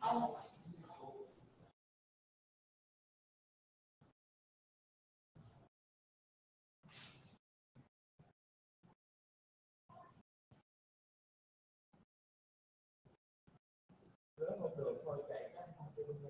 anh coi nó alo alo nghe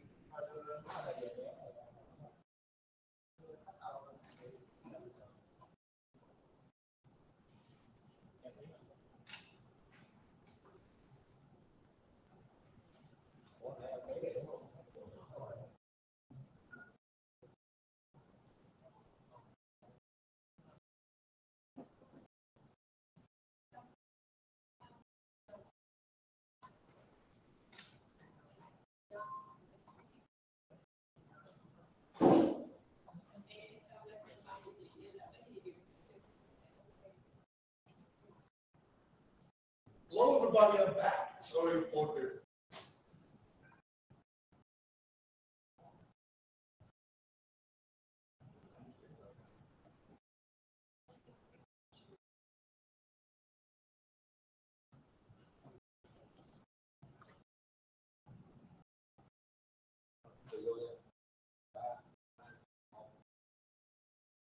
Back. Sorry for the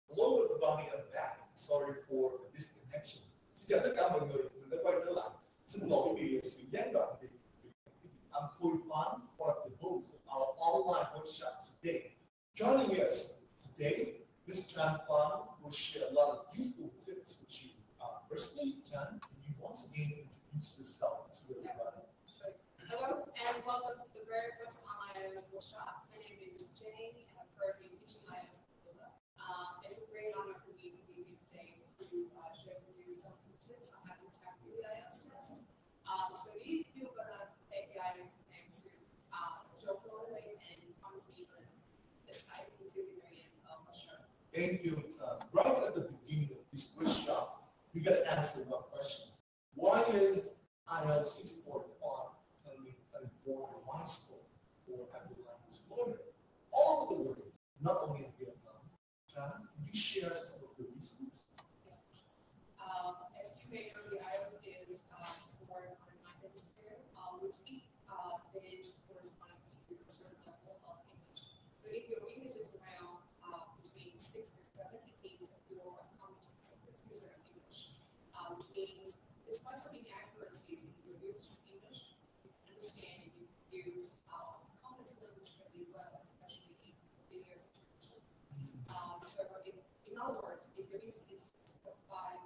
Hello, everybody. I'm back. Sorry for the disconnection. Xin chào tất cả mọi người, mình đã quay trở lại. Xin lỗi vì vì vì I'm Khôi Phán, one of the hosts of our online workshop today. Joining us today, Ms. Chan Fan will share a lot of useful tips with you. Uh, firstly, Chan, can you once again introduce yourself to everybody? Hello and welcome to the very first online IOS workshop. My name is Jane and I'm currently teaching IOS at it's a great honor for me to be here today to uh, share with you some of the tips on how to tackle the IOS test. Um, so if you're gonna take the IOS exam soon, um, Joe Florida and promise me the type into the very of the show. Thank you. Um, right at the beginning of this workshop, you got to answer one question. Why is IL 645 becoming an important milestone for every language learner all over the world, not only in Vietnam? Can you share some of the reasons? Um, as you may know, the IELTS is uh, scored on a nine scale, uh, which each uh, bid corresponding to a certain level of English. So if your English is around uh, between six to seven, it means that you're a competent user of English, uh, which means despite some inaccuracies in your usage of English, you can understand and you can use uh, complex language very well, especially in video situation. Um, so in, in other words, if your English is six point five,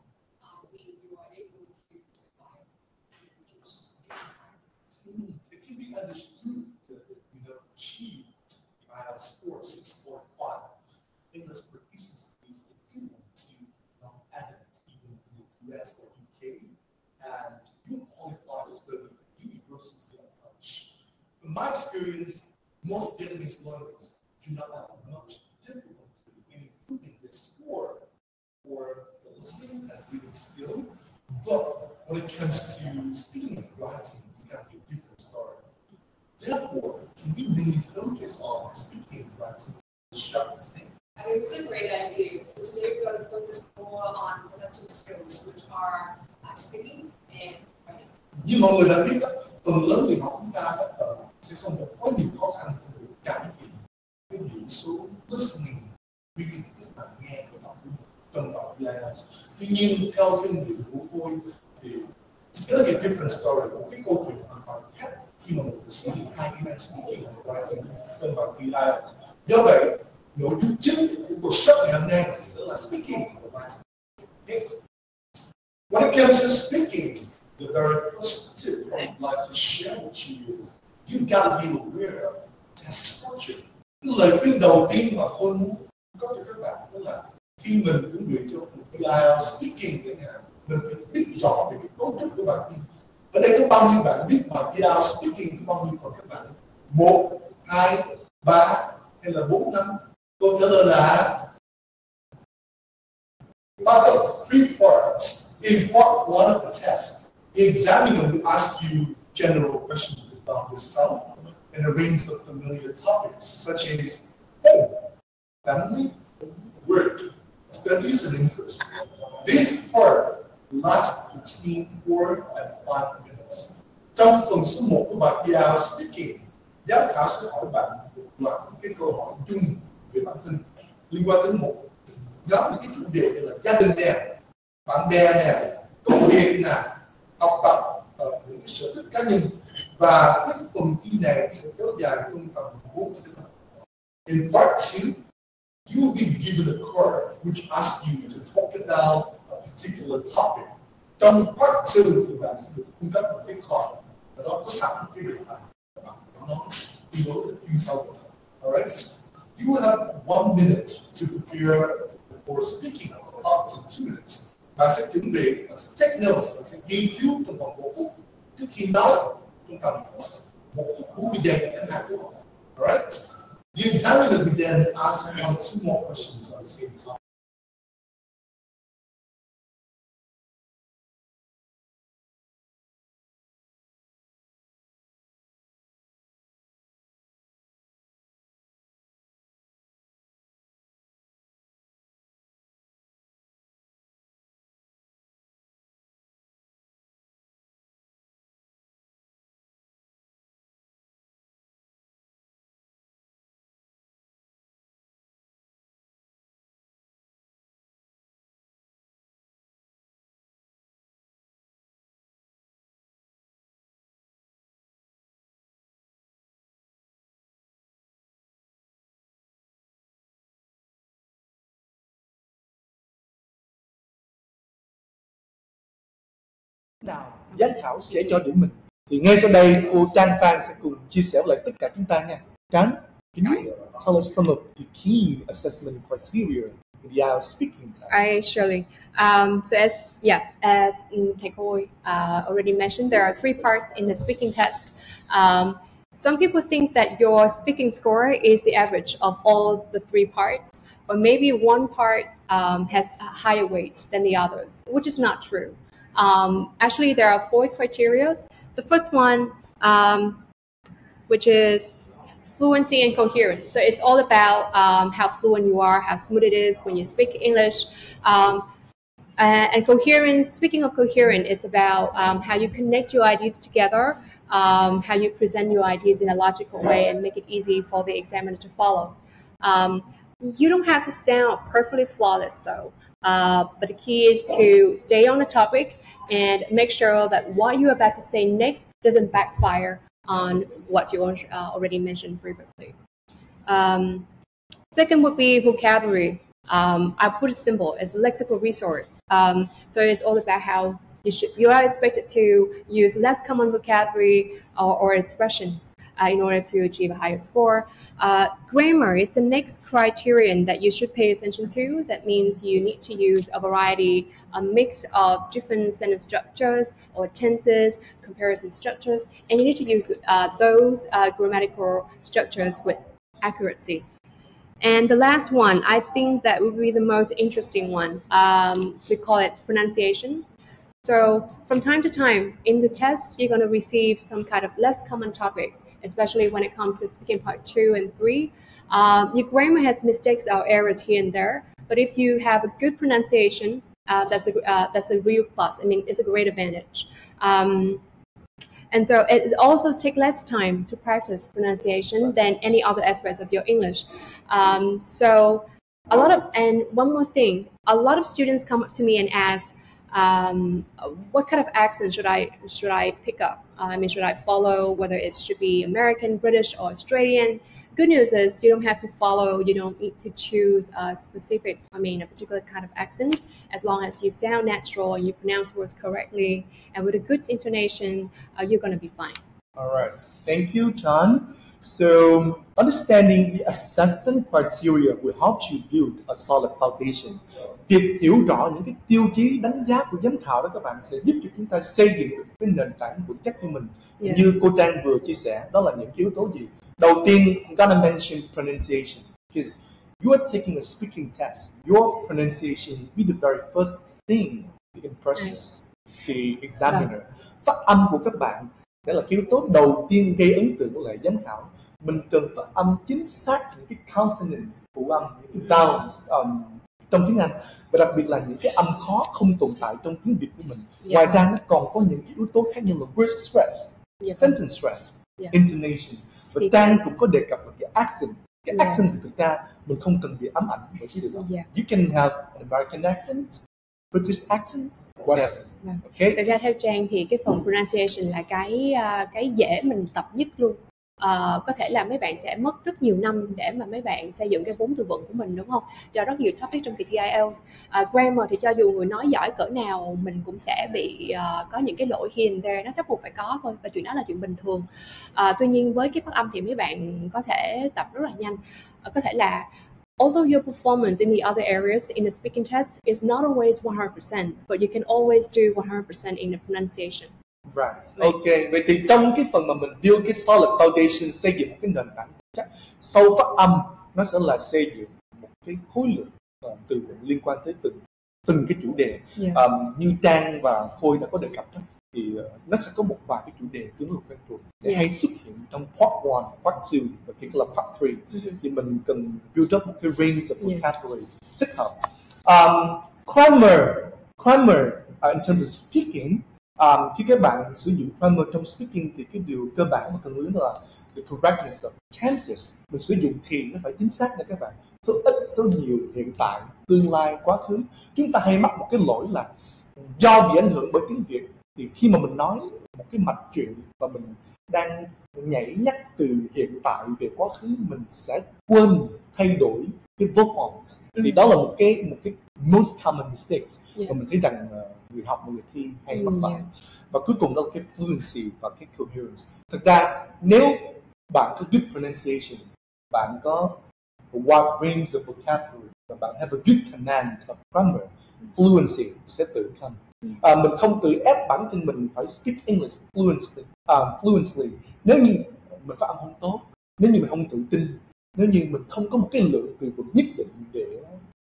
um, meaning you are able to survive in English. Hmm, It can be understood that have achieved the IELTS score of 6.5. English proficiency is equivalent to um, adults even in the US or UK, and you qualify to study university and college. From my experience, most Vietnamese learners do not have much difficulty in improving their score for the listening and reading skill, but when it comes to speaking and writing, it's going to be a story. Therefore, can we really focus on speaking and writing sharp thing? I mean, it's a great idea. So today we're going to focus more on productive skills, which are uh, speaking and writing. như mọi người đã biết phần lớn người học chúng ta ờ, sẽ không có nhiều khó khăn việc cải thiện cái điểm số listening reading tức là nghe và đọc trong đọc IELTS tuy nhiên theo kinh nghiệm của tôi thì it's gonna be a different story một cái câu chuyện hoàn toàn khác khi mà một sử dụng hai kỹ năng speaking và writing cân bằng đọc IELTS do vậy nội dung chính của cuộc workshop ngày hôm nay sẽ là speaking và writing okay. When it comes to speaking, the very first tip I'd like to share with you is you gotta be aware of test structure. Lời khuyên đầu tiên mà tôi muốn có cho các bạn đó là khi mình chuẩn bị cho phần IELTS speaking chẳng hạn, mình phải biết rõ về cái cấu trúc của bài thi. Đây có bao nhiêu bạn biết bài IELTS speaking bao nhiêu phần các bạn? Một, hai, ba hay là bốn năm? Câu trả lời là about three parts. In part one of the test, the examiner will ask you general questions about yourself and a range of familiar topics such as home, family, work, studies, and interests. This part lasts between four and five minutes. Trong phần số 1 của bài thi Speaking, giám khảo sẽ hỏi bạn một loạt những cái câu hỏi chung về bản thân liên quan đến một nhóm những cái chủ đề như là gia đình nè, bạn bè nè, công việc nè, học tập, những cái sở thích cá nhân và cái phần thi này sẽ kéo dài trong tầm 4 đến 5 In part 2, you will be given a card which asks you to talk about particular topic. Trong part 2 thì bạn sẽ được cung cấp một cái card và đó có sẵn cái đề tài bạn phải nói tương đối là chuyên sâu. Alright? You will have one minute to prepare for speaking, up to two minutes. Bạn sẽ chuẩn bị, bạn sẽ take notes, bạn sẽ ghi chú trong vòng một phút trước khi nói trong tầm một phút 40 giây chẳng hạn. Alright? The examiner will then ask one or two more questions on the same topic. Nào giám khảo sẽ cho điểm mình thì ngay sau đây cô Trang Phan sẽ cùng chia sẻ lại tất cả chúng ta nha Trang can you tell us some of the key assessment criteria in the IELTS speaking test I surely. Um, so as yeah, as Thầy Khôi uh, already mentioned, there are three parts in the speaking test. Um, some people think that your speaking score is the average of all the three parts, or maybe one part um, has a higher weight than the others, which is not true. Um, actually, there are four criteria. The first one, um, which is fluency and coherence. So it's all about um, how fluent you are, how smooth it is when you speak English. Um, and coherence, speaking of coherent, is about um, how you connect your ideas together, um, how you present your ideas in a logical way and make it easy for the examiner to follow. Um, you don't have to sound perfectly flawless though, uh, but the key is to stay on the topic and make sure that what you're about to say next doesn't backfire on what you uh, already mentioned previously. Um, second would be vocabulary. Um, I put it simple as lexical resource. Um, so it's all about how you should you are expected to use less common vocabulary or, or expressions in order to achieve a higher score. Uh, grammar is the next criterion that you should pay attention to. That means you need to use a variety, a mix of different sentence structures or tenses, comparison structures, and you need to use uh, those uh, grammatical structures with accuracy. And the last one, I think that would be the most interesting one. Um, we call it pronunciation. So from time to time in the test, you're going to receive some kind of less common topic, especially when it comes to speaking part two and three. Um, your grammar has mistakes or errors here and there, But if you have a good pronunciation, uh, that's a uh, that's a real plus. I mean, it's a great advantage. Um, and so it also takes less time to practice pronunciation than any other aspects of your English. Um, so a lot of and one more thing, a lot of students come up to me and ask, um, what kind of accent should I should I pick up? I mean, should I follow whether it should be American, British, or Australian? Good news is you don't have to follow. You don't need to choose a specific, I mean, a particular kind of accent. As long as you sound natural and you pronounce words correctly and with a good intonation, uh, you're going to be fine. All right. Thank you, John. So, understanding the assessment criteria will help you build a solid foundation. Việc hiểu rõ những cái tiêu chí đánh giá của giám khảo đó các bạn sẽ giúp cho chúng ta xây dựng được cái nền tảng vững chắc cho mình. Yeah. Như cô Trang vừa chia sẻ, đó là những yếu tố gì? Đầu tiên, I'm gonna mention pronunciation because you are taking a speaking test. Your pronunciation will be the very first thing that impresses the examiner. Phát âm của các bạn sẽ là yếu tố đầu tiên gây ấn tượng của lại giám khảo. Mình cần phát âm chính xác những cái consonants, phụ âm, những cái vowels um, trong tiếng Anh và đặc biệt là những cái âm khó không tồn tại trong tiếng Việt của mình. Yeah. Ngoài ra nó còn có những cái yếu tố khác như là word stress, Yeah. sentence stress, Yeah. intonation. Và Thì- Trang cũng có đề cập là cái accent. Cái Yeah. accent thì thực ra mình không cần bị ám ảnh bởi cái điều đó. Yeah. You can have an American accent, British accent, whatever. Vâng. Okay? Thực ra theo Trang thì cái phần pronunciation là cái à, cái dễ mình tập nhất luôn. Ờ, có thể là mấy bạn sẽ mất rất nhiều năm để mà mấy bạn xây dựng cái vốn từ vựng của mình đúng không? Cho rất nhiều topic trong kỳ thi IELTS. À, grammar thì cho dù người nói giỏi cỡ nào mình cũng sẽ bị ờ, có những cái lỗi here and there nó bắt buộc phải có thôi và chuyện đó là chuyện bình thường. À, tuy nhiên với cái phát âm thì mấy bạn có thể tập rất là nhanh. Ờ, có thể là Although your performance in the other areas in the speaking test is not always 100%, but you can always do 100% in the pronunciation. Right. Ok. Vậy thì trong cái phần mà mình build cái solid foundation xây dựng cái nền tảng chắc sau phát âm nó sẽ là xây dựng một cái khối lượng uh, từ vựng liên quan tới từng từng cái chủ đề Yeah. um, như Trang và Khôi đã có đề cập đó thì uh, nó sẽ có một vài cái chủ đề tương đối quen thuộc sẽ Yeah. hay xuất hiện trong part 1, part 2 và cái là part 3 Mhm. thì mình cần build up một cái range of Yeah. vocabulary thích hợp. Um, grammar, grammar uh, in terms of speaking, um, khi các bạn sử dụng grammar trong speaking thì cái điều cơ bản mà cần lưu là the correctness of tenses. Mình sử dụng thì nó phải chính xác nha các bạn. Số ít, số nhiều, hiện tại, tương lai, quá khứ. Chúng ta hay mắc một cái lỗi là do bị ảnh hưởng bởi tiếng Việt thì khi mà mình nói một cái mạch truyện và mình đang nhảy nhắc từ hiện tại về quá khứ mình sẽ quên thay đổi cái forms thì Ừ. đó là một cái một cái most common mistakes Yeah. mà mình thấy rằng ờ, người học và người thi hay Ừ, mắc phải yeah. và cuối cùng đó là cái fluency và cái coherence thực ra nếu bạn có good pronunciation bạn có a wide range of vocabulary và bạn have a good command of grammar fluency sẽ tự come à, mình không tự ép bản thân mình phải speak English fluently à, fluently nếu như mình phát âm không tốt nếu như mình không tự tin nếu như mình không có một cái lượng từ vựng nhất định để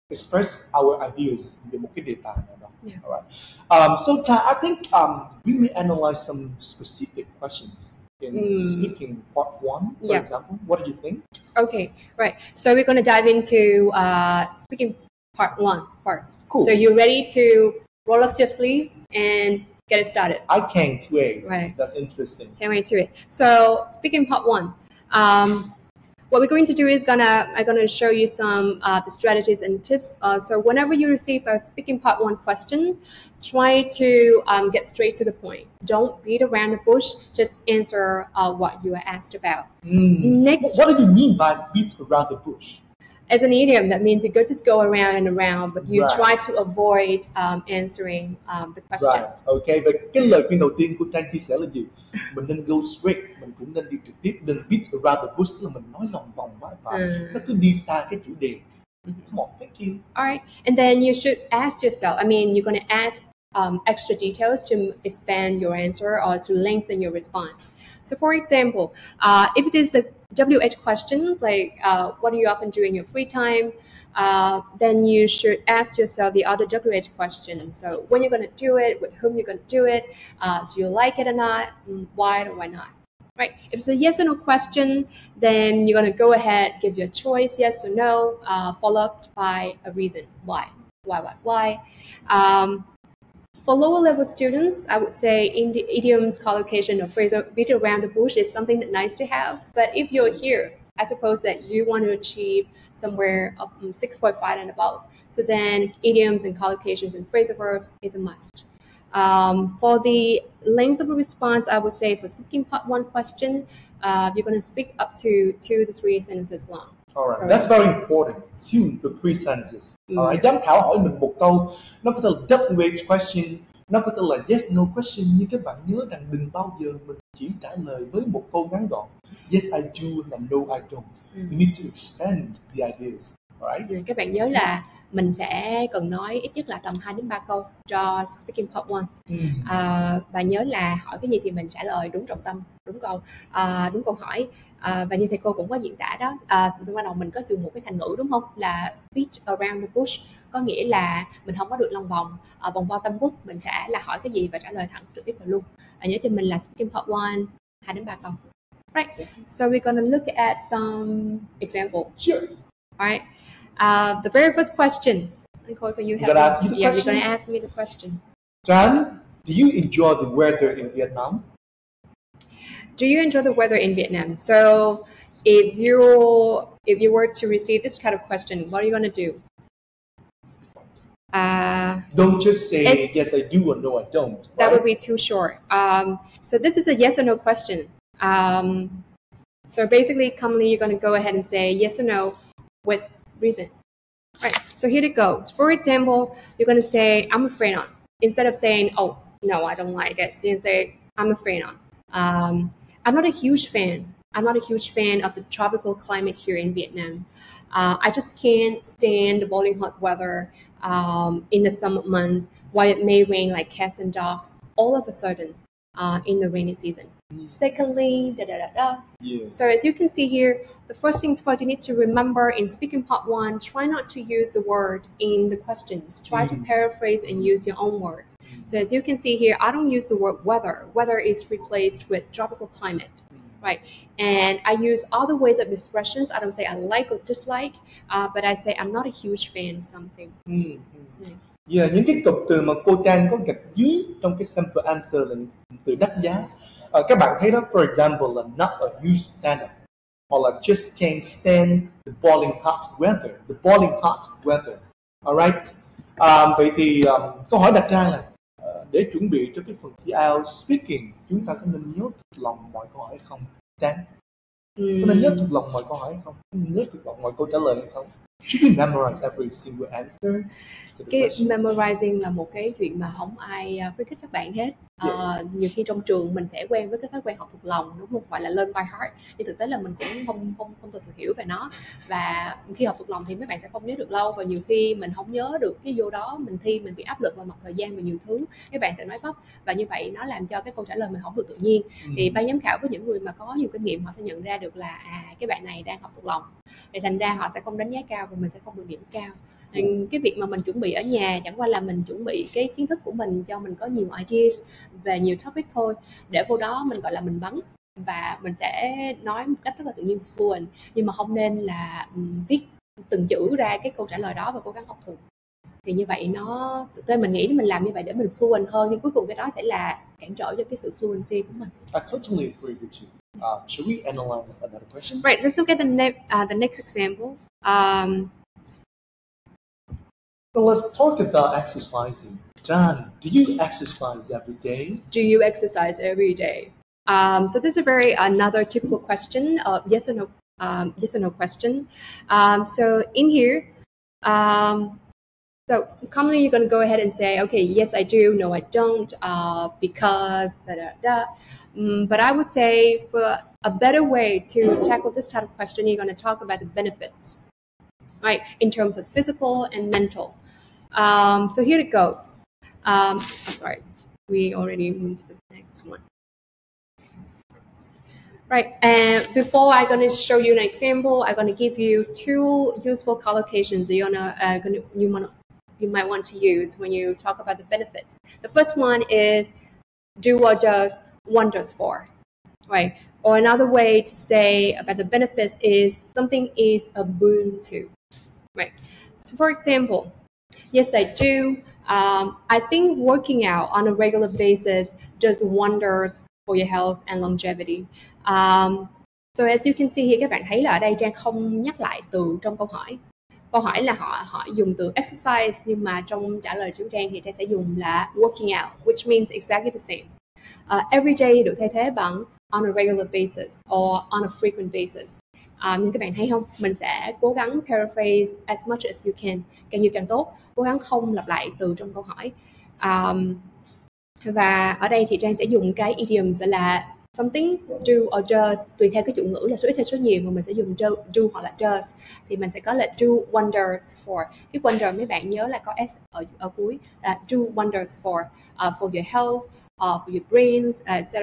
express our ideas về một cái đề tài nào đó Yeah. Alright. Um, so Ta, I think um, we may analyze some specific questions in Mm. speaking part one, for Yeah. example. What do you think? Okay, right. So we're going to dive into uh, speaking part one first. Cool. So you're ready to roll up your sleeves and get it started? I can't wait. Right. That's interesting. Can't wait to it. So speaking part one, um, what we're going to do is gonna I'm gonna show you some uh, the strategies and tips. Uh, so whenever you receive a speaking part one question, try to um, get straight to the point. Don't beat around the bush. Just answer uh, what you are asked about. Mm. Next- What do you mean by beat around the bush? As an idiom, that means you go just go around and around, but you Right. try to avoid um, answering um, the question. Right. Okay. Và cái lời khuyên đầu tiên của Trang chia sẻ là gì? Mình nên go straight. Mình cũng nên đi trực tiếp. Đừng beat around the bush là mình nói lòng vòng quá và Mm. nó cứ đi xa cái chủ đề. Come on, thank you. All right, and then you should ask yourself. I mean, you're going to add um, extra details to expand your answer or to lengthen your response. So, for example, uh, if it is a WH question, like uh, what do you often do in your free time, uh, then you should ask yourself the other WH question. So, when you're going to do it, with whom you're going to do it, uh, do you like it or not, Mm, why or why not? right? If it's a yes or no question, then you're going to go ahead, give your choice, yes or no, uh, followed by a reason why, why, why, why. Um, for lower level students, I would say in the idioms, collocation, or phrasal beat around the bush is something nice to have. But if you're here, I suppose that you want to achieve somewhere up from 6.5 and above. So then idioms and collocations and phrasal verbs is a must. Um, for the length of a response, I would say for speaking part one question, uh, you're going to speak up to two to three sentences long. Alright, that's very important. Two to three sentences. Ừ. Alright, giám khảo hỏi mình một câu, nó có thể là double question, nó có thể là yes no question nhưng các bạn nhớ rằng đừng bao giờ mình chỉ trả lời với một câu ngắn gọn. Yes I do và no I don't. Ừ. You need to expand the ideas. Alright? Ừ, Các bạn nhớ là mình sẽ cần nói ít nhất là tầm 2 đến 3 câu cho speaking part 1. À, và nhớ là hỏi cái gì thì mình trả lời đúng trọng tâm, đúng câu, à, đúng câu hỏi. À, và như thầy cô cũng có diễn tả đó, à, ban đầu mình có dùng một cái thành ngữ đúng không? Là beat around the bush, có nghĩa là mình không có được lòng vòng, à, vòng vo tâm bút, mình sẽ là hỏi cái gì và trả lời thẳng trực tiếp vào luôn. À, nhớ cho mình là speaking part 1, 2 đến 3 câu. Right. So we're gonna look at some example. Sure. Alright. Uh, the very first question. Nicole, can you help me? yeah, question? you're gonna ask me the question. John, do you enjoy the weather in Vietnam? Do you enjoy the weather in Vietnam? So, if you if you were to receive this kind of question, what are you gonna do? Uh, Don't just say yes I do or no I don't. that would be too short. Um, so this is a yes or no question. Um, so basically, commonly you're going to go ahead and say yes or no with reason. Right. So here it goes. For example, you're going to say I'm afraid on instead of saying oh no I don't like it. So you can say I'm afraid on. Um, I'm not a huge fan. I'm not a huge fan of the tropical climate here in Vietnam. Uh, I just can't stand the boiling hot weather um, in the summer months while it may rain like cats and dogs all of a sudden uh, in the rainy season. Mm. Secondly, da da da da. Yes. So as you can see here, the first things first you need to remember in speaking part one, try not to use the word in the questions. Try to Mhm. paraphrase and use your own words. So as you can see here, I don't use the word weather. Weather is replaced with tropical climate. Right, and I use other ways of expressions. I don't say I like or dislike, uh, but I say I'm not a huge fan of something. Ừ, ừ. Giờ những cái cụm từ mà cô Trang có gạch dưới trong cái sample answer là những từ đắt giá. Ờ, các bạn thấy đó, for example là not a fan of, hoặc là just can't stand the boiling hot weather, the boiling hot weather. Alright. À, vậy thì um, câu hỏi đặt ra là ờ, để chuẩn bị cho cái phần thi IELTS speaking, chúng ta có nên nhớ thuộc lòng mọi câu hỏi hay không? Trang, có nên nhớ thuộc lòng mọi câu hỏi hay không? Nhớ thuộc lòng mọi câu trả lời hay không? Should we memorize every single answer cái memorizing là một cái chuyện mà không ai à, khuyến khích các bạn hết. Ờ, nhiều khi trong trường mình sẽ quen với cái thói quen học thuộc lòng đúng không? Gọi là learn by heart. Nhưng thực tế là mình cũng không không không thực sự hiểu về nó. Và khi học thuộc lòng thì mấy bạn sẽ không nhớ được lâu. Và nhiều khi mình không nhớ được cái vô đó mình thi mình bị áp lực vào mặt thời gian và nhiều thứ các bạn sẽ nói vấp. Và như vậy nó làm cho cái câu trả lời mình không được tự nhiên. Thì ban giám khảo với những người mà có nhiều kinh nghiệm họ sẽ nhận ra được là à cái bạn này đang học thuộc lòng. Thì thành ra họ sẽ không đánh giá cao và mình sẽ không được điểm cao Nên cái việc mà mình chuẩn bị ở nhà chẳng qua là mình chuẩn bị cái kiến thức của mình cho mình có nhiều ideas về nhiều topic thôi để vô đó mình gọi là mình bắn và mình sẽ nói một cách rất là tự nhiên fluent nhưng mà không nên là viết từng chữ ra cái câu trả lời đó và cố gắng học thuộc thì như vậy nó tế mình nghĩ mình làm như vậy để mình fluent hơn nhưng cuối cùng cái đó sẽ là cản trở cho cái sự fluency của mình I totally agree with you. Uh, should we analyze another question? Right, let's look at the, ne- uh, the next example. Um, So let's talk about exercising. John, do you exercise every day? do you exercise every day? Um, so this is a very another typical question, uh, yes or no, um, yes or no question. Um, so in here, um, so commonly you're going to go ahead and say, okay, yes I do, no I don't, uh, because da da da. Mm, but I would say for a better way to tackle this type of question, you're going to talk about the benefits, right, in terms of physical and mental. Um, so here it goes. Um, I'm sorry we already moved to the next one. Right, and before I'm to show you an example, I'm to give you two useful collocations that you're gonna, uh, gonna, you, wanna, you might want to use when you talk about the benefits. The first one is do or does, wonders for, right? Or another way to say about the benefits is something is a boon to, right? So for example, yes, I do. Um, I think working out on a regular basis does wonders for your health and longevity. Um, so as you can see here, các bạn thấy là ở đây Trang không nhắc lại từ trong câu hỏi. Câu hỏi là họ họ dùng từ exercise nhưng mà trong trả lời của Trang thì Trang sẽ dùng là working out, which means exactly the same. Uh, every day được thay thế bằng on a regular basis or on a frequent basis. Um, nhưng các bạn thấy không, mình sẽ cố gắng paraphrase as much as you can, càng nhiều càng tốt, cố gắng không lặp lại từ trong câu hỏi. Um, và ở đây thì Trang sẽ dùng cái idiom sẽ là something do or does tùy theo cái chủ ngữ là số ít hay số nhiều mà mình sẽ dùng do, do hoặc là does. Thì mình sẽ có là do wonders for. Cái wonder mấy bạn nhớ là có s ở ở cuối là do wonders for uh, for your health uh, for your brains uh, etc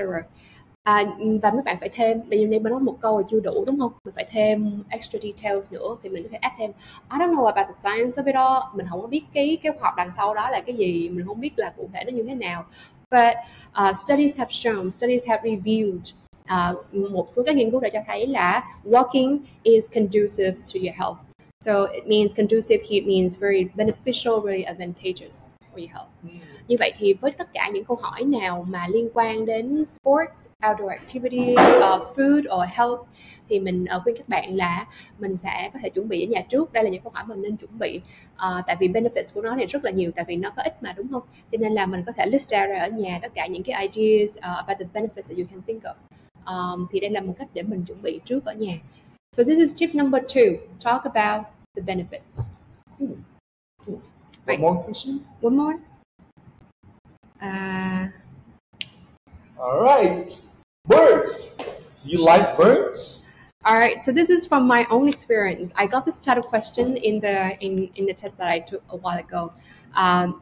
À, và mấy bạn phải thêm bây giờ mình nói một câu là chưa đủ đúng không? Mình phải thêm extra details nữa thì mình có thể add thêm. I don't know about the science of it all. Mình không có biết cái cái khoa học đằng sau đó là cái gì mình không biết là cụ thể nó như thế nào. But uh, studies have shown studies have reviewed uh, à, một số các nghiên cứu đã cho thấy là walking is conducive to your health. So it means conducive here means very beneficial very advantageous for your health. Hmm như vậy thì với tất cả những câu hỏi nào mà liên quan đến sports, outdoor activities, uh, food or health thì mình uh, khuyên các bạn là mình sẽ có thể chuẩn bị ở nhà trước. Đây là những câu hỏi mình nên chuẩn bị. Uh, tại vì benefits của nó thì rất là nhiều, tại vì nó có ít mà đúng không? Cho nên là mình có thể list ra ở nhà tất cả những cái ideas uh, about the benefits that you can think of. Um, thì đây là một cách để mình chuẩn bị trước ở nhà. So this is tip number two. Talk about the benefits. Cool. Cool. One more question. One more. Uh, All right. Birds. Do you like birds? all right. So this is from my own experience. I got this type of question in the in in the test that I took a while ago. Um,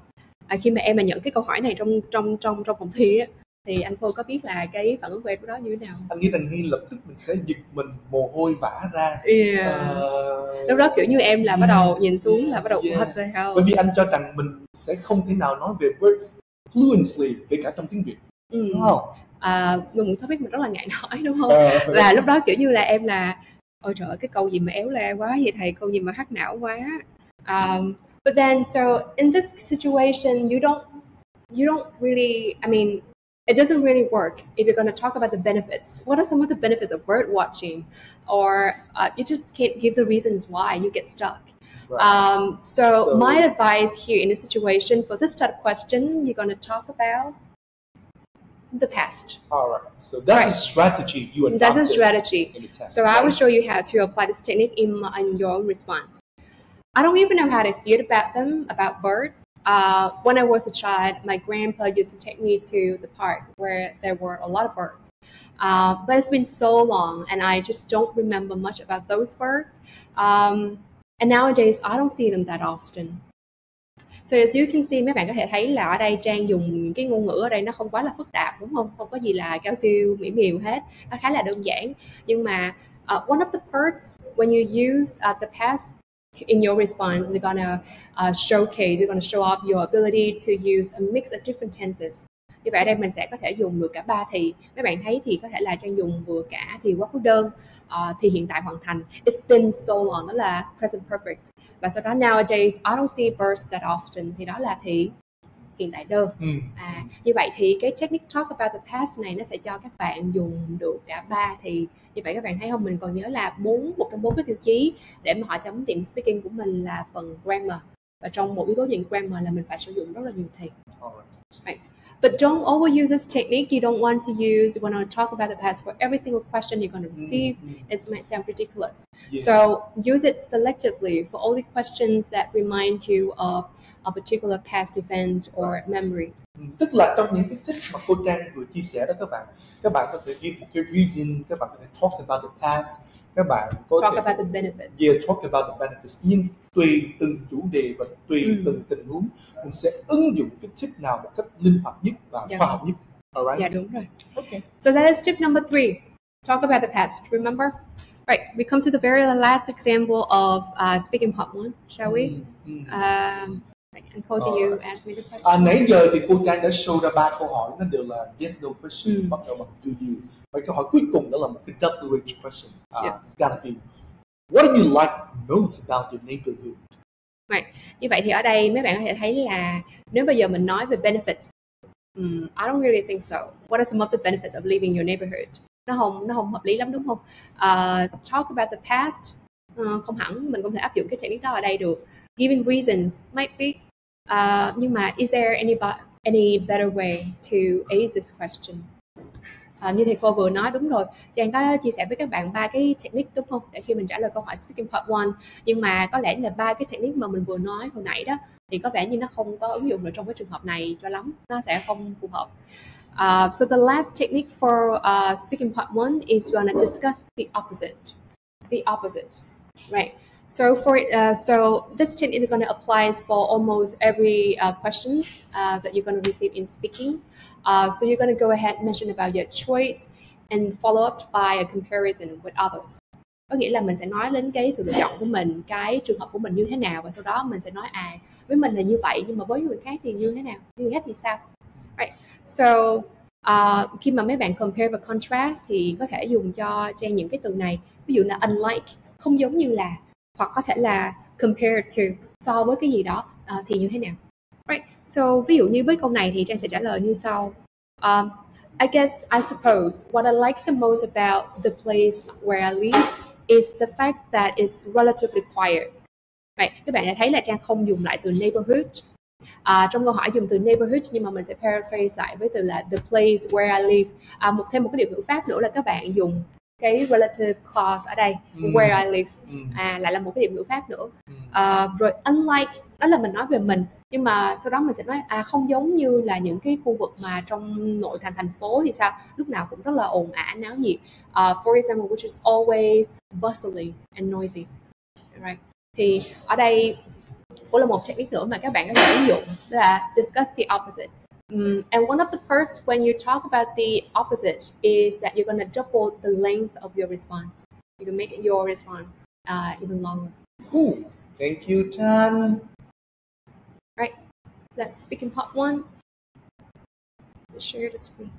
à, khi mà em mà nhận cái câu hỏi này trong trong trong trong phòng thi á, thì anh Phô có biết là cái phản ứng của em đó như thế nào? Anh nghĩ rằng ngay lập tức mình sẽ giật mình mồ hôi vã ra. Yeah. Ờ, Lúc đó kiểu như em là bắt đầu nhìn xuống là bắt đầu Yeah. what the hell. bởi vì anh cho rằng mình sẽ không thể nào nói về birds fluently kể cả trong tiếng Việt Ừ. đúng không? À, một topic mình rất là ngại nói đúng không? Ờ, và lúc đó kiểu như là em là ôi trời ơi, cái câu gì mà éo le quá vậy thầy câu gì mà hắc não quá um, but then so in this situation you don't you don't really I mean it doesn't really work if you're going to talk about the benefits what are some of the benefits of bird watching or uh, you just can't give the reasons why you get stuck right. um, so, So- my advice here in this situation for this type of question you're going to talk about the past All right. So that's a strategy you that's a strategy in the test. So I will show you how to apply this technique in, my- in your own response. I don't even know how to feel about them, about birds. Uh, when I was a child, my grandpa used to take me to the park where there were a lot of birds. Uh, but it's been so long, and I just don't remember much about those birds. Um, and nowadays, I don't see them that often. So as you can see, mấy bạn có thể thấy là ở đây Trang dùng những cái ngôn ngữ ở đây nó không quá là phức tạp đúng không? Không có gì là cao siêu mỹ miều hết. Nó khá là đơn giản. Nhưng mà uh, one of the parts when you use uh, the past in your response is gonna uh, showcase, you're gonna show off your ability to use a mix of different tenses. Như vậy ở đây mình sẽ có thể dùng được cả ba thì. Mấy bạn thấy thì có thể là Trang dùng vừa cả thì quá khứ đơn, uh, thì hiện tại hoàn thành. It's been so long, đó là present perfect. Và sau đó nowadays I don't see birds that often thì đó là thì hiện tại đơn. Ừ. À, như vậy thì cái technique talk about the past này nó sẽ cho các bạn dùng được cả ba thì như vậy các bạn thấy không mình còn nhớ là bốn một trong bốn cái tiêu chí để mà họ chấm điểm speaking của mình là phần grammar và trong một yếu tố nhìn grammar là mình phải sử dụng rất là nhiều thì right. But don't overuse this technique. You don't want to use when I talk about the past for every single question you're going to receive. Mm, it might sound ridiculous. Yeah. so use it selectively for only questions that remind you of a particular past events or memory. Ừ, tức là trong những cái tích mà cô Trang vừa chia sẻ đó các bạn các bạn có thể give một cái reason các bạn có thể talk about the past các bạn có talk thể about the benefits yeah, talk about the benefits nhưng tùy từng chủ đề và tùy Ừ. từng tình huống mình sẽ ứng dụng cái tip nào một cách linh hoạt nhất và Dạ khoa học nhất alright Yeah, đúng rồi. okay So that is tip number three. Talk about the past. Remember? Right. We come to the very last example of uh, speaking part one, shall we? Ừ. Um, right. And Cole, do you ask me the À, question? nãy giờ thì cô Trang đã show ra ba câu hỏi nó đều là yes no question Ừ. bắt đầu bằng do you và câu hỏi cuối cùng đó là một cái WH question uh, Yeah. it's gotta be what do you like most about your neighborhood Như vậy thì ở đây mấy bạn có thể thấy là nếu bây giờ mình nói về benefits, um, I don't really think so. What are some of the benefits of living in your neighborhood? Nó không nó không hợp lý lắm đúng không? Uh, talk about the past, uh, không hẳn mình không thể áp dụng cái technique đó ở đây được. Giving reasons might be, uh, nhưng mà is there any any better way to ace this question? À, như thầy cô vừa nói đúng rồi. Trang có chia sẻ với các bạn ba cái technique đúng không? Để khi mình trả lời câu hỏi speaking part one. Nhưng mà có lẽ là ba cái technique mà mình vừa nói hồi nãy đó thì có vẻ như nó không có ứng dụng được trong cái trường hợp này cho lắm. Nó sẽ không phù hợp. Uh, so the last technique for uh, speaking part one is we're gonna discuss the opposite, the opposite, right? So for uh, so this technique is gonna applies for almost every uh, questions uh, that you're gonna receive in speaking. Uh, so you're gonna go ahead mention about your choice and follow up by a comparison with others. Có nghĩa là mình sẽ nói đến cái sự lựa chọn của mình, cái trường hợp của mình như thế nào và sau đó mình sẽ nói à với mình là như vậy nhưng mà với người khác thì như thế nào, như người khác thì sao, right? So uh, khi mà mấy bạn compare và contrast thì có thể dùng cho trang những cái từ này, ví dụ là unlike không giống như là hoặc có thể là compare to so với cái gì đó uh, thì như thế nào. Right. So ví dụ như với câu này thì Trang sẽ trả lời như sau. Um, I guess I suppose what I like the most about the place where I live is the fact that it's relatively quiet. Right. Các bạn đã thấy là Trang không dùng lại từ neighborhood. À, trong câu hỏi dùng từ neighborhood nhưng mà mình sẽ paraphrase lại với từ là the place where I live. À, một thêm một cái điểm ngữ pháp nữa là các bạn dùng cái relative clause ở đây Ừ. where I live. Ừ. à lại là một cái điểm ngữ pháp nữa. Ừ. à, rồi unlike đó là mình nói về mình. Nhưng mà sau đó mình sẽ nói à không giống như là những cái khu vực mà trong nội thành thành phố thì sao? Lúc nào cũng rất là ồn ào náo nhiệt. Uh, for example which is always bustling and noisy. Right. Thì ở đây cũng là một technique nữa mà các bạn có thể ứng dụng đó là discuss the opposite Um, and one of the perks when you talk about the opposite is that you're going to double the length of your response. You can make your response uh, even longer. cool thank you Chan Let's speak in part one. Let's share the screen.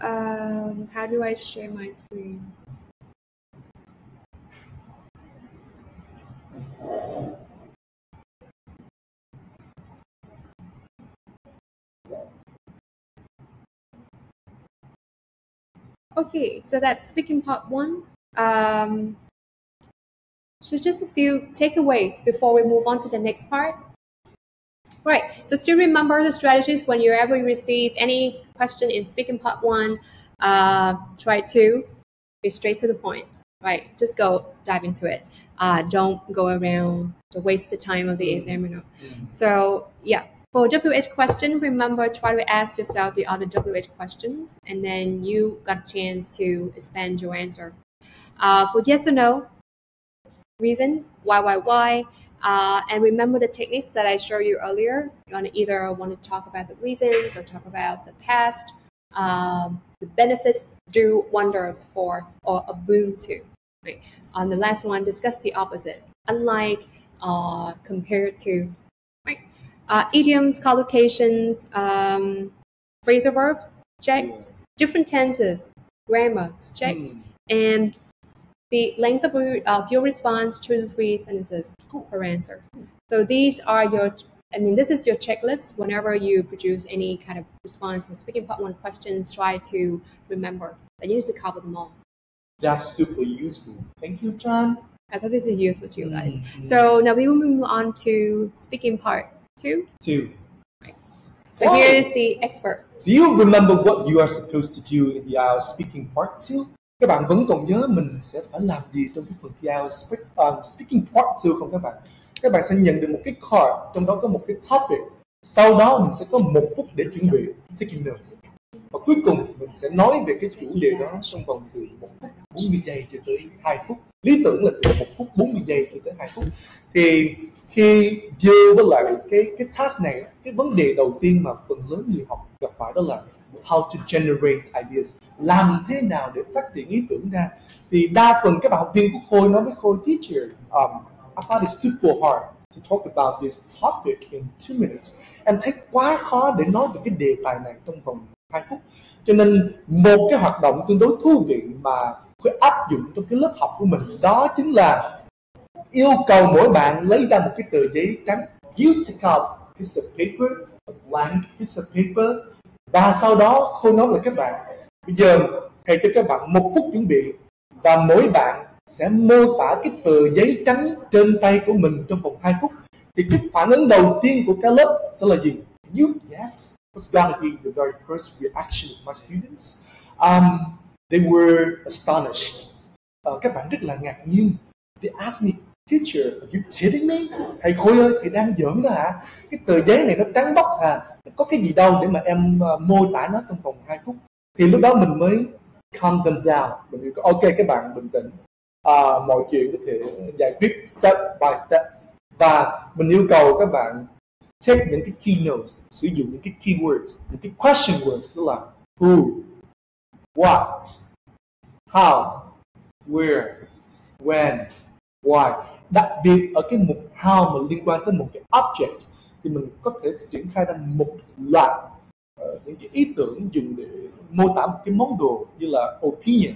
Um, how do I share my screen? Okay, so that's speaking part one. Um, so just a few takeaways before we move on to the next part. Right, so still remember the strategies when you ever receive any question in speaking part one, uh, try to be straight to the point, right? Just go dive into it. Uh, don't go around to waste the time of the examiner. So yeah, for WH question, remember try to ask yourself the other WH questions and then you got a chance to expand your answer. Uh, for yes or no, reasons, why, why, why. Uh, and remember the techniques that I showed you earlier. You're gonna either want to talk about the reasons or talk about the past. Um, the benefits do wonders for or a boon to. Right. On the last one, discuss the opposite. Unlike, uh, compared to, right. Uh, idioms, collocations, um, phrasal verbs, checked. Different tenses, grammars, checked. Hmm. And the length of your, of your response, two to three sentences per answer. So these are your, I mean, this is your checklist. Whenever you produce any kind of response for speaking part one questions, try to remember that you need to cover them all. that's super useful thank you John. I thought this is useful to you guys. Mhm. So now we will move on to speaking part two. two So Wow. here's the expert. Do you remember what you are supposed to do in the IELTS speaking part two? Các bạn vẫn còn nhớ mình sẽ phải làm gì trong cái phần IELTS speak, um, speaking part two không các bạn? Các bạn sẽ nhận được một cái card trong đó có một cái topic. Sau đó mình sẽ có một phút để chuẩn bị taking notes. Và cuối cùng mình sẽ nói về cái chủ đề đó trong vòng từ 1 phút 40 giây cho tới 2 phút. Lý tưởng là từ 1 phút 40 giây cho tới 2 phút. Thì khi deal với lại cái cái task này, cái vấn đề đầu tiên mà phần lớn người học gặp phải đó là how to generate ideas. Làm thế nào để phát triển ý tưởng ra? Thì đa phần các bạn học viên của Khôi nói với Khôi teacher um, I found it super hard to talk about this topic in two minutes. Em thấy quá khó để nói về cái đề tài này trong vòng 2 phút. Cho nên một cái hoạt động tương đối thú vị mà Khôi áp dụng trong cái lớp học của mình đó chính là yêu cầu mỗi bạn lấy ra một cái tờ giấy trắng beautiful piece of paper a blank piece of paper và sau đó Khôi nói với các bạn bây giờ thầy cho các bạn một phút chuẩn bị và mỗi bạn sẽ mô tả cái tờ giấy trắng trên tay của mình trong vòng 2 phút thì cái phản ứng đầu tiên của cả lớp sẽ là gì? You yes, was gonna be the very first reaction of my students? Um, they were astonished. Uh, các bạn rất là ngạc nhiên. They asked me, teacher, are you kidding me? Thầy Khôi ơi, thầy đang giỡn đó hả? Cái tờ giấy này nó trắng bóc à? Có cái gì đâu để mà em uh, mô tả nó trong vòng 2 phút? Thì lúc đó mình mới calm them down. Mình nói, ok các bạn bình tĩnh. à, mọi chuyện có thể giải quyết step by step và mình yêu cầu các bạn take những cái keynotes sử dụng những cái keywords những cái question words tức là who what how where when why đặc biệt ở cái mục how mà liên quan tới một cái object thì mình có thể triển khai ra một loạt uh, những cái ý tưởng dùng để mô tả một cái món đồ như là opinion.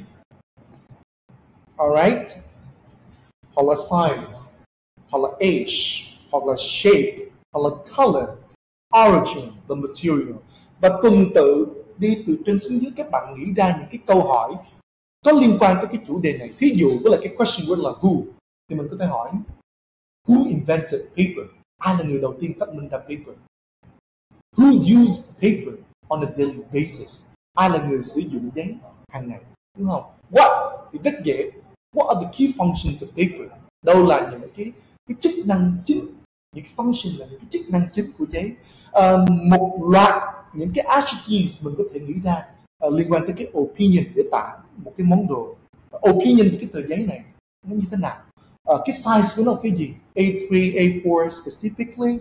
Alright hoặc là size hoặc là age hoặc là shape hoặc là color origin và material. Và tuần tự đi từ trên xuống dưới các bạn nghĩ ra những cái câu hỏi có liên quan tới cái chủ đề này. Thí dụ với là cái question word là who thì mình có thể hỏi who invented paper? Ai là người đầu tiên phát minh ra paper? Who used paper on a daily basis? Ai là người sử dụng giấy hàng ngày? Đúng không? What? Thì rất dễ. What are the key functions of paper? Đâu là những cái cái chức năng chính? Những cái function là những cái chức năng chính của giấy. Uh, một loạt những cái adjectives mình có thể nghĩ ra uh, liên quan tới cái opinion để tả một cái món đồ. Opinion cái tờ giấy này nó như thế nào? Uh, cái size của nó cái gì A3, A4 specifically.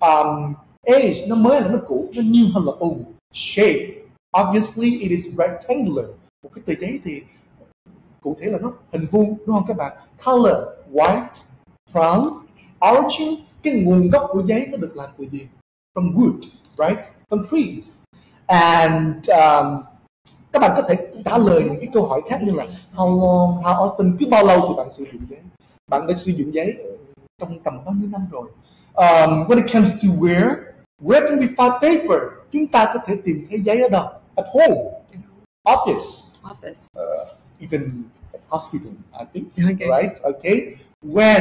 Um, age nó mới là nó cũ nó new hay là old shape. Obviously it is rectangular. Một cái tờ giấy thì cụ thể là nó hình vuông đúng không các bạn? Color white from origin. Cái nguồn gốc của giấy nó được làm từ gì? From wood right? From trees. And um, các bạn có thể trả lời những cái câu hỏi khác như là how long how often? Cứ bao lâu thì bạn sử dụng giấy? Bạn đã sử dụng giấy trong tầm bao nhiêu năm rồi? Um, when it comes to where where can we find paper? Chúng ta có thể tìm thấy giấy ở đâu? At home. Office. Office. uh, even at hospital I think. Okay. right? Okay. When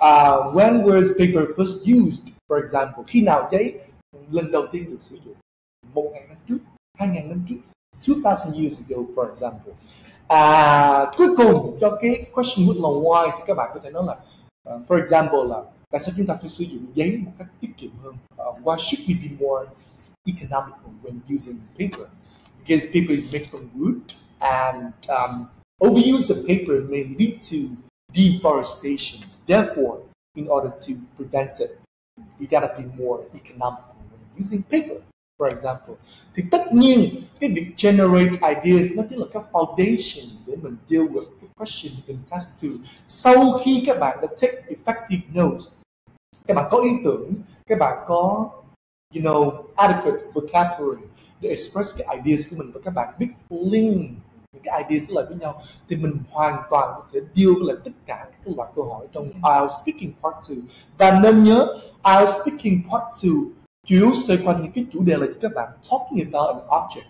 uh, when was paper first used for example? Khi nào giấy lần đầu tiên được sử dụng? Một ngàn năm trước hai ngàn năm trước? 2000 years ago for example à, cuối cùng cho cái question would là why thì các bạn có thể nói là uh, for example là tại sao chúng ta phải sử dụng giấy một cách tiết kiệm hơn uh, why should we be more economical when using paper because paper is made from wood and um, overuse of paper may lead to deforestation. Therefore, in order to prevent it, we gotta be more economical when using paper. For example, thì tất nhiên cái việc generate ideas nó chính là cái foundation để mình deal with the question in class 2. Sau khi các bạn đã take effective notes, các bạn có ý tưởng, các bạn có you know adequate vocabulary để express cái ideas của mình và các bạn biết link những cái ideas lại với nhau thì mình hoàn toàn có thể deal với lại tất cả các cái loạt câu hỏi trong IELTS Speaking Part 2 và nên nhớ IELTS Speaking Part 2 yếu xoay quanh những cái chủ đề là các bạn talking about an object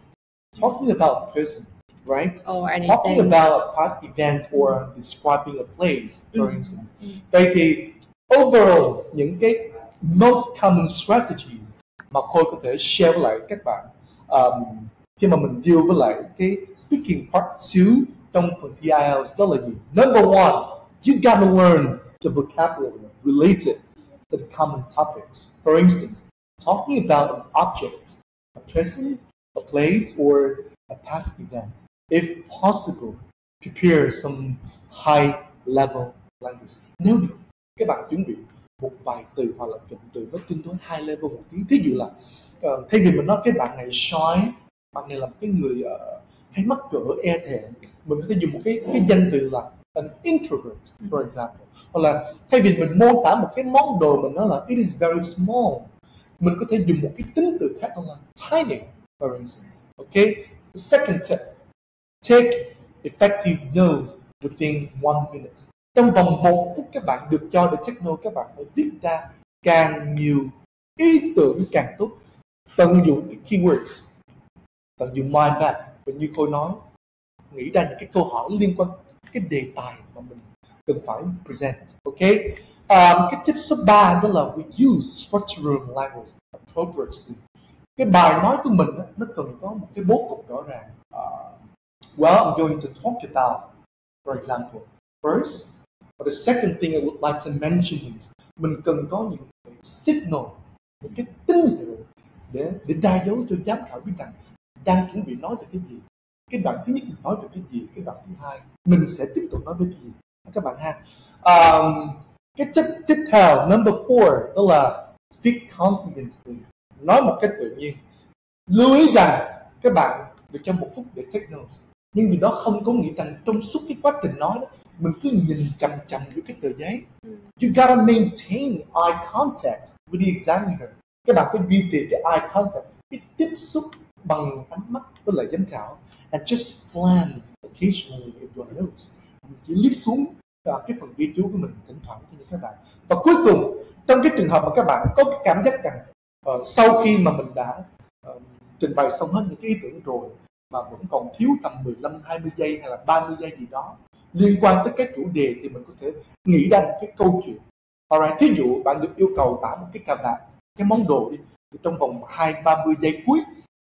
talking about a person right Or talking about a past event or describing a place for Mm. instance vậy thì overall những cái most common strategies mà Khôi có thể share với lại các bạn um, khi mà mình deal với lại cái speaking part 2 trong phần thi IELTS đó là gì? Number one, you gotta learn the vocabulary related to the common topics. For instance, talking about an object, a person, a place, or a past event. If possible, prepare some high level language. Nếu được, các bạn chuẩn bị một vài từ hoặc là cụm từ nó tương đối high level một tí. Thí dụ là uh, thay vì mình nói cái bạn này shy, bạn này là một cái người uh, hay mắc cỡ e thẹn mình có thể dùng một cái cái danh từ là an introvert for example hoặc là thay vì mình mô tả một cái món đồ mình nói là it is very small mình có thể dùng một cái tính từ khác là timing for instance. Okay the second tip. Take effective notes within one minute. Trong vòng một phút các bạn được cho để take note, các bạn phải viết ra càng nhiều ý tưởng càng tốt. Tận dụng cái keywords. Tận dụng mind map. Và như cô nói, nghĩ ra những cái câu hỏi liên quan cái đề tài mà mình cần phải present. Ok? Um, cái tip số 3 đó là we use structural language appropriately. Cái bài nói của mình đó, nó cần có một cái bố cục rõ ràng. Uh, well I'm going to talk about for example first or the second thing I would like to mention is mình cần có những cái signal những cái tín hiệu để để đa dấu cho giám khảo biết rằng đang chuẩn bị nói về cái gì. Cái đoạn thứ nhất mình nói về cái gì cái đoạn thứ hai mình sẽ tiếp tục nói về cái gì. Các bạn ha. Um, cái tiếp tiếp theo number four đó là speak confidently. Nói một cách tự nhiên. Lưu ý rằng các bạn được cho một phút để take notes. Nhưng điều đó không có nghĩa rằng trong suốt cái quá trình nói đó mình cứ nhìn chằm chằm vào cái tờ giấy. You gotta maintain eye contact with the examiner. Các bạn phải duy trì cái eye contact cái tiếp xúc bằng ánh mắt với lại giám khảo. And just glance occasionally at your notes. Mình chỉ liếc xuống vào cái phần ghi chú của mình thỉnh thoảng cho các bạn. Và cuối cùng trong cái trường hợp mà các bạn có cái cảm giác rằng uh, sau khi mà mình đã uh, trình bày xong hết những cái ý tưởng rồi mà vẫn còn thiếu tầm 15 20 giây hay là 30 giây gì đó liên quan tới cái chủ đề thì mình có thể nghĩ ra một cái câu chuyện. Alright, thí dụ bạn được yêu cầu tả một cái cà vạt cái món đồ đi thì trong vòng hai ba mươi giây cuối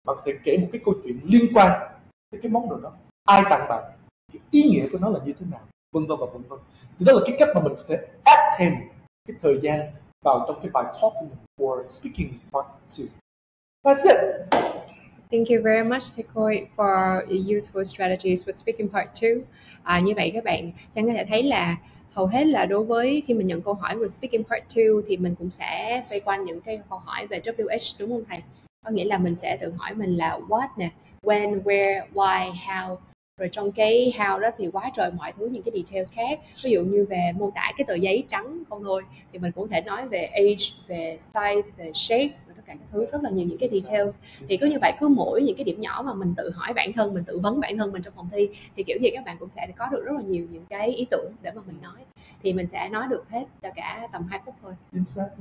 bạn có thể kể một cái câu chuyện liên quan tới cái món đồ đó. Ai tặng bạn? Cái ý nghĩa của nó là như thế nào? Vân vân và vân vân thì đó là cái cách mà mình có thể add thêm cái thời gian vào trong cái bài talk của mình speaking part 2 that's it Thank you very much, Tekoi, for your useful strategies for speaking part 2. À, như vậy các bạn chẳng có thể thấy là hầu hết là đối với khi mình nhận câu hỏi của speaking part 2 thì mình cũng sẽ xoay quanh những cái câu hỏi về WH đúng không thầy? Có nghĩa là mình sẽ tự hỏi mình là what nè, when, where, why, how rồi trong cái how đó thì quá trời mọi thứ, những cái details khác. Ví dụ như về mô tả cái tờ giấy trắng không thôi thì mình cũng thể nói về age, về size, về shape, và tất cả các thứ, rất là nhiều những cái details. Thì cứ như vậy, cứ mỗi những cái điểm nhỏ mà mình tự hỏi bản thân, mình tự vấn bản thân mình trong phòng thi, thì kiểu gì các bạn cũng sẽ có được rất là nhiều những cái ý tưởng để mà mình nói. Thì mình sẽ nói được hết cho cả tầm 2 phút thôi.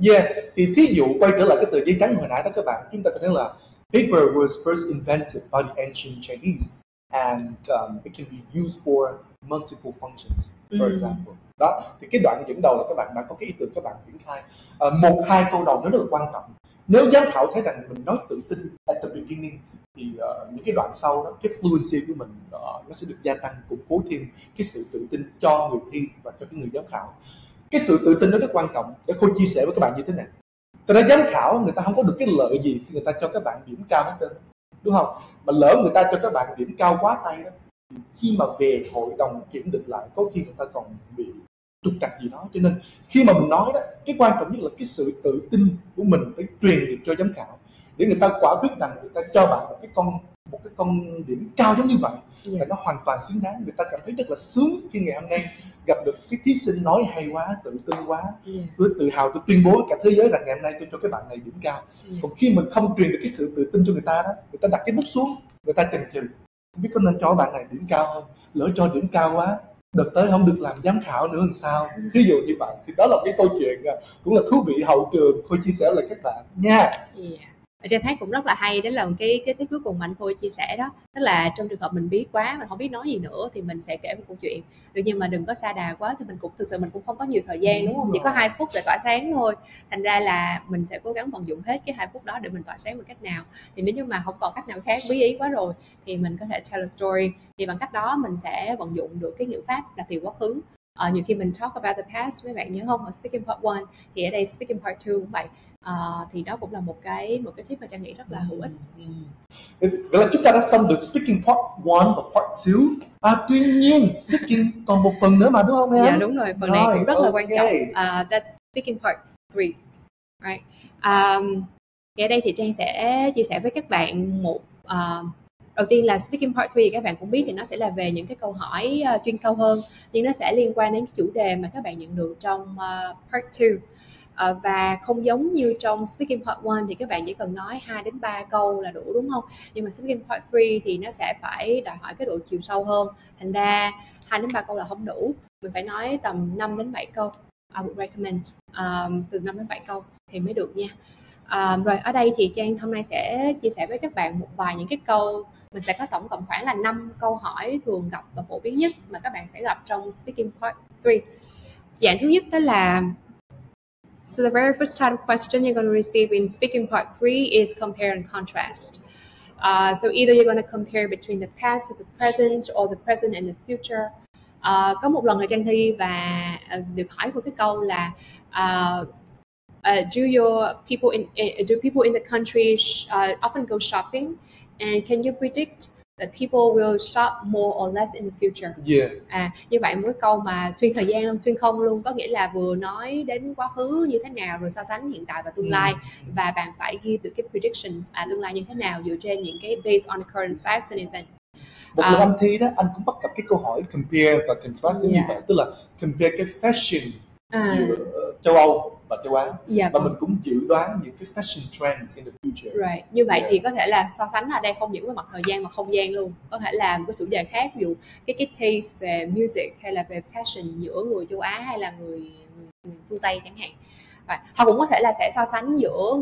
Yeah. Thì thí dụ quay trở lại cái tờ giấy trắng hồi nãy đó các bạn, chúng ta có thể là paper was first invented by the ancient Chinese and um, it can be used for multiple functions for Mm. example. Đó thì cái đoạn dẫn đầu là các bạn đã có cái ý tưởng các bạn triển khai. Ờ, một hai câu đầu nó rất là quan trọng. Nếu giám khảo thấy rằng mình nói tự tin at the beginning thì ờ, những cái đoạn sau đó cái fluency của mình ờ, nó sẽ được gia tăng củng cố thêm cái sự tự tin cho người thi và cho cái người giám khảo. Cái sự tự tin đó rất quan trọng. Để khôi chia sẻ với các bạn như thế này. Cho nên giám khảo người ta không có được cái lợi gì khi người ta cho các bạn điểm cao hết trơn đúng không? Mà lỡ người ta cho các bạn điểm cao quá tay đó khi mà về hội đồng kiểm định lại, có khi người ta còn bị trục trặc gì đó. Cho nên khi mà mình nói đó, cái quan trọng nhất là cái sự tự tin của mình phải truyền được cho giám khảo, để người ta quả quyết rằng người ta cho bạn một cái con một cái con điểm cao giống như vậy Dạ. và nó hoàn toàn xứng đáng người ta cảm thấy rất là sướng khi ngày hôm nay gặp được cái thí sinh nói hay quá tự tin quá Yeah. tôi tự hào tôi tuyên bố cả thế giới rằng ngày hôm nay tôi cho cái bạn này điểm cao Yeah. còn khi mình không truyền được cái sự tự tin cho người ta đó người ta đặt cái bút xuống người ta chần chừ không biết có nên cho bạn này điểm cao không lỡ cho điểm cao quá đợt tới không được làm giám khảo nữa làm sao ví dụ như vậy thì đó là cái câu chuyện à, cũng là thú vị hậu trường khôi chia sẻ lại các bạn nha Yeah. Trang thấy cũng rất là hay, đó là cái cái tip cuối cùng mà anh Khôi chia sẻ đó. Tức là trong trường hợp mình biết quá mình không biết nói gì nữa thì mình sẽ kể một câu chuyện. Được nhưng mà đừng có xa đà quá thì mình cũng, thực sự mình cũng không có nhiều thời gian, đúng không? Chỉ có hai phút để tỏa sáng thôi. Thành ra là mình sẽ cố gắng vận dụng hết cái hai phút đó để mình tỏa sáng bằng cách nào. Thì nếu như mà không còn cách nào khác, bí ý quá rồi, thì mình có thể tell a story. Thì bằng cách đó mình sẽ vận dụng được cái ngữ pháp là từ quá khứ. Ờ, nhiều khi mình talk about the past mấy bạn nhớ không? Ở speaking part 1 thì ở đây speaking part 2 cũng vậy. Ờ, thì đó cũng là một cái một cái tip mà trang nghĩ rất là hữu ích. Vậy là chúng ta đã xong được speaking part 1 và part 2 à tuy nhiên speaking còn một phần nữa mà đúng không em? Dạ đúng rồi. Phần này cũng rất là quan trọng. uh, that's speaking part 3 right? Um, thì ở đây thì trang sẽ chia sẻ với các bạn một uh, đầu tiên là speaking part 3 các bạn cũng biết thì nó sẽ là về những cái câu hỏi uh, chuyên sâu hơn nhưng nó sẽ liên quan đến chủ đề mà các bạn nhận được trong uh, part 2 uh, ờ, và không giống như trong speaking part 1 thì các bạn chỉ cần nói 2 đến 3 câu là đủ đúng không? Nhưng mà speaking part 3 thì nó sẽ phải đòi hỏi cái độ chiều sâu hơn thành ra 2 đến 3 câu là không đủ. Mình phải nói tầm 5 đến 7 câu I would recommend um, từ 5 đến 7 câu thì mới được nha. Um, rồi ở đây thì Trang hôm nay sẽ chia sẻ với các bạn một vài những cái câu mình sẽ có tổng cộng khoảng là 5 câu hỏi thường gặp và phổ biến nhất mà các bạn sẽ gặp trong speaking part 3 dạng thứ nhất đó là So the very first type of question you're going to receive in speaking part 3 is compare and contrast. Uh, so either you're going to compare between the past, the present, or the present and the future. Uh, có một lần ở trang thi và uh, được hỏi một cái câu là uh, uh, do your people in uh, do people in the country sh- uh, often go shopping and can you predict that people will shop more or less in the future Yeah. à như vậy một cái câu mà xuyên thời gian luôn xuyên không luôn có nghĩa là vừa nói đến quá khứ như thế nào rồi so sánh hiện tại và tương Ừ. lai và bạn phải ghi được cái predictions à tương lai như thế nào dựa trên những cái based on the current facts and events Một lần anh thi đó, anh cũng bắt gặp cái câu hỏi compare và contrast giống như Yeah. vậy, tức là compare cái fashion à giữa châu Âu và châu Á dạ và vâng. mình cũng dự đoán những cái fashion trends in the future. Right. Như vậy Yeah. thì có thể là so sánh ở đây không những về mặt thời gian mà không gian luôn có thể là một cái chủ đề khác ví dụ cái cái taste về music hay là về fashion giữa người châu Á hay là người người, người phương Tây chẳng hạn Right. hoặc cũng có thể là sẽ so sánh giữa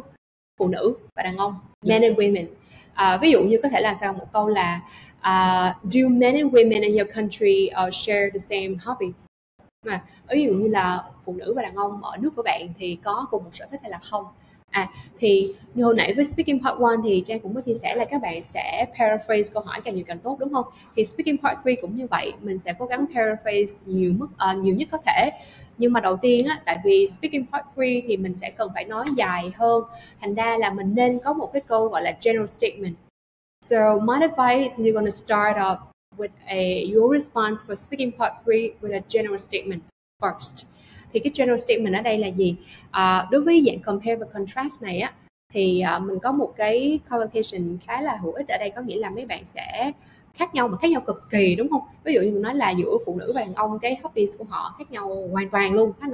phụ nữ và đàn ông men and women À, ví dụ như có thể là sao một câu là à, do men and women in your country uh, share the same hobby mà ví dụ như là phụ nữ và đàn ông ở nước của bạn thì có cùng một sở thích hay là không? À thì như hồi nãy với speaking part 1 thì Trang cũng có chia sẻ là các bạn sẽ paraphrase câu hỏi càng nhiều càng tốt đúng không? Thì speaking part 3 cũng như vậy mình sẽ cố gắng paraphrase nhiều mức uh, nhiều nhất có thể. Nhưng mà đầu tiên á tại vì speaking part 3 thì mình sẽ cần phải nói dài hơn. Thành ra là mình nên có một cái câu gọi là general statement. So my advice is you're going to start off with a your response for speaking part 3 with a general statement first. Thì cái general statement ở đây là gì? À, đối với dạng compare và contrast này á thì à, mình có một cái collocation khá là hữu ích ở đây có nghĩa là mấy bạn sẽ khác nhau mà khác nhau cực kỳ đúng không? Ví dụ như mình nói là giữa phụ nữ và đàn ông cái hobbies của họ khác nhau hoàn toàn luôn khác